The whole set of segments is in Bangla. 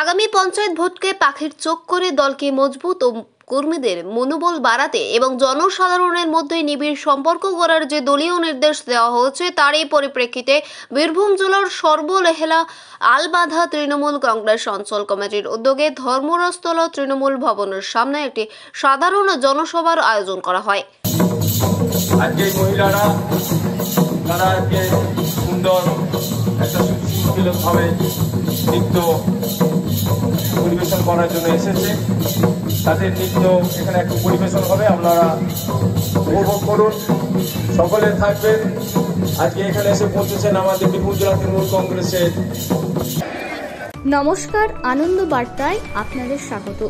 আগামী পঞ্চায়েত ভোটকে পাখির চোখ করে দলকে মজবুত ও কর্মীদের মনোবল বাড়াতে এবং জনসাধারণের মধ্যে নিবিড় সম্পর্ক গড়ার যে দলীয় নির্দেশ দেওয়া হয়েছে, তারই পরিপ্রেক্ষিতে বীরভূম জেলার সর্বলেহেলা আলবাধা তৃণমূল কংগ্রেস অঞ্চল কমিটির উদ্যোগে ধর্মরস্থল তৃণমূল ভবনের সামনে একটি সাধারণ জনসভার আয়োজন করা হয়। তারা সুন্দর পরিবেশন করার জন্য এসেছে। তাদের নৃত্য এখানে একটু পরিবেশন হবে আপনারা উপভোগ করুন। সকলে থাকবেন। আজকে এখানে এসে পৌঁছেছেন আমাদের বীরভূম জেলা তৃণমূল কংগ্রেসের। নমস্কার আনন্দ বার্তায় আপনাদের স্বাগত।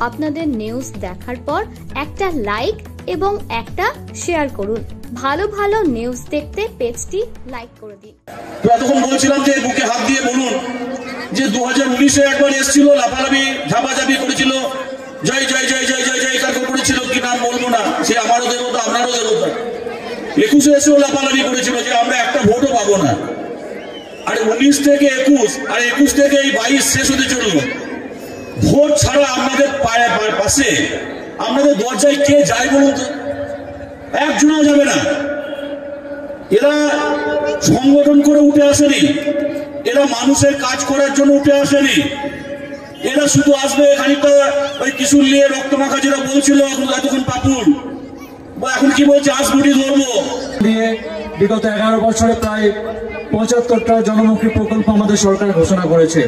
আপনাদের নিউজ দেখার পর একটা লাইক এবং একটা শেয়ার করুন। ভালো ভালো নিউজ দেখতে পেজটি লাইক করে দিন। এতক্ষণ বলছিলাম যে বুকে হাত দিয়ে বলুন। যে দু হাজার উনিশে একবার এসেছিল, লাফালাফি, ঝাপাঝাপি করেছিল। জয় জয় জয় জয় জয় জয় কার করেছিল কি নাম বলব না, সে আমারও দেবতা, আপনারও দেবতা। একুশে এসেও লাফালাফি করেছিল যে আমরা একটা ভোটও পাবো না। আর উনিশ থেকে একুশ, আর একুশ থেকে এই বাইশ শেষ হতে চলল। ভোট ছাড়া পায়ে- পাশে আপনাদের দরজায় কে যায় বলুন তো? একজনও যাবে না। এরা সংগঠন করে উঠে আসেনি। এরা মানুষের কাজ করার জন্য উঠে আসেনি। এরা শুধু আসবে খানিকটা ওই কিশোর নিয়ে রক্ত মাখা যেটা বলছিল এখন এতক্ষণ বা এখন কি বলছে? আসবুটি ধরবো। দিয়ে বিগত এগারো বছরে প্রায় পঁচাত্তরটা জনমুখী প্রকল্প আমাদের সরকার ঘোষণা করেছে।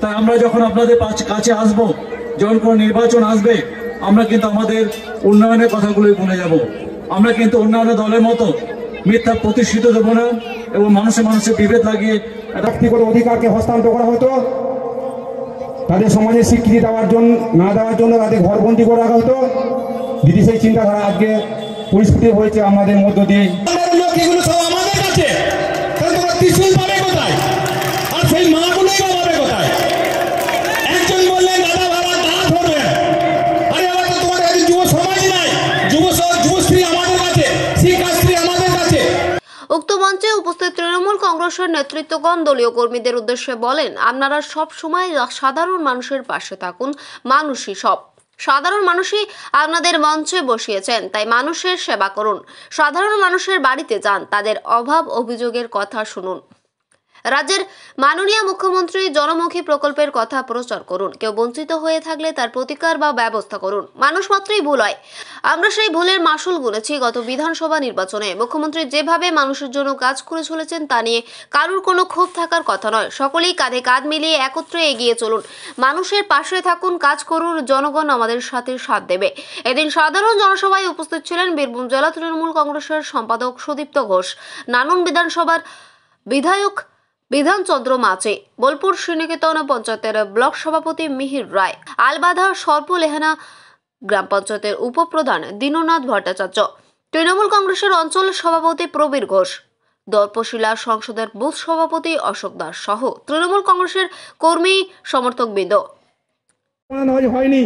তাই আমরা যখন আপনাদের কাছে আসব, যখন কোনো নির্বাচন আসবে, আমরা কিন্তু আমাদের উন্নয়নের কথাগুলোই ভুলে যাব। আমরা কিন্তু অন্যান্য দলের মতো মিথ্যা প্রতিষ্ঠিত দেবো না। এবং মানুষে মানুষের বিভেদ লাগিয়ে ব্যক্তিগত অধিকারকে হস্তান্তর করা হতো। তাদের সমাজে স্বীকৃতি দেওয়ার জন্য না দেওয়ার জন্য তাদের ঘরবন্দি করে রাখা হতো। দিদি সেই চিন্তাধারা আজকে পরিস্থিতি হয়েছে আমাদের মধ্য দিয়ে। আমাদের কাছে। উক্ত মঞ্চে উপস্থিত তৃণমূল কংগ্রেসের নেতৃত্বগণ দলীয় কর্মীদের উদ্দেশ্যে বলেন, আপনারা সব সময় সাধারণ মানুষের পাশে থাকুন, মানুষই সব। সাধারণ মানুষই আপনাদের মঞ্চে বসিয়েছেন, তাই মানুষের সেবা করুন। সাধারণ মানুষের বাড়িতে যান, তাদের অভাব অভিযোগের কথা শুনুন। রাজ্যের মাননীয় মুখ্যমন্ত্রী জনমুখী প্রকল্পের কথা প্রচার করুন। কেউ বঞ্চিত হয়ে থাকলে তার প্রতিকার বা ব্যবস্থা করুন। মানুষ মাত্রই ভুল হয়। আমরা সেই ভুলের মাসুল গুনেছি গত বিধানসভা নির্বাচনে। মুখ্যমন্ত্রী যেভাবে মানুষের জন্য কাজ করে চলেছেন তা নিয়ে কারুর কোনো ক্ষোভ থাকার কথা নয়। সকলেই কাঁধে কাঁধ মিলিয়ে একত্রে এগিয়ে চলুন। মানুষের পাশে থাকুন, কাজ করুন, জনগণ আমাদের সাথে সাথ দেবে। এদিন সাধারণ জনসভায় উপস্থিত ছিলেন বীরভূম জেলা তৃণমূল কংগ্রেসের সম্পাদক সুদীপ্ত ঘোষ। নানুন বিধানসভার বিধায়ক বিধানচন্দ্র মাঝে বোলপুর শ্রীনিকেতন পঞ্চায়েতের ব্লক সভাপতি মিহির রায়, আলবাধা সর্বলেহানা গ্রাম পঞ্চায়েতের উপপ্রধান দীননাথ ভট্টাচার্য, তৃণমূল কংগ্রেসের অঞ্চল সভাপতি প্রবীর ঘোষ, দর্পশিলা সংসদের বুথ সভাপতি অশোক দাস সহ তৃণমূল কংগ্রেসের কর্মী সমর্থকবৃন্দ। সমাধান হয়নি।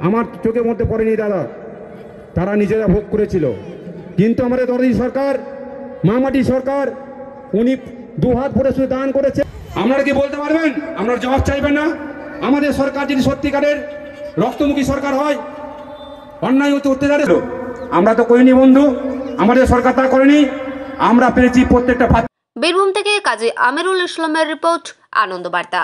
আমার চোখের মধ্যে পড়েনি দাদা। তারা নিজেরা ভোগ করেছিল। কিন্তু আমাদের দরদি সরকার, মামাটি সরকার, উনি দু হাত ভরে শুধু দান করেছে। আপনারা কি বলতে পারবেন? আপনারা জবাব চাইবেন না? আমাদের সরকার যদি সত্যিকারের রক্তমুখী সরকার হয় অন্যায় হতে অত্যাচারে আমরা তো করিনি বন্ধু আমাদের সরকার তা করেনি। আমরা পেরেছি প্রত্যেকটা বীরভূম থেকে কাজী আমিরুল ইসলামের রিপোর্ট আনন্দ বার্তা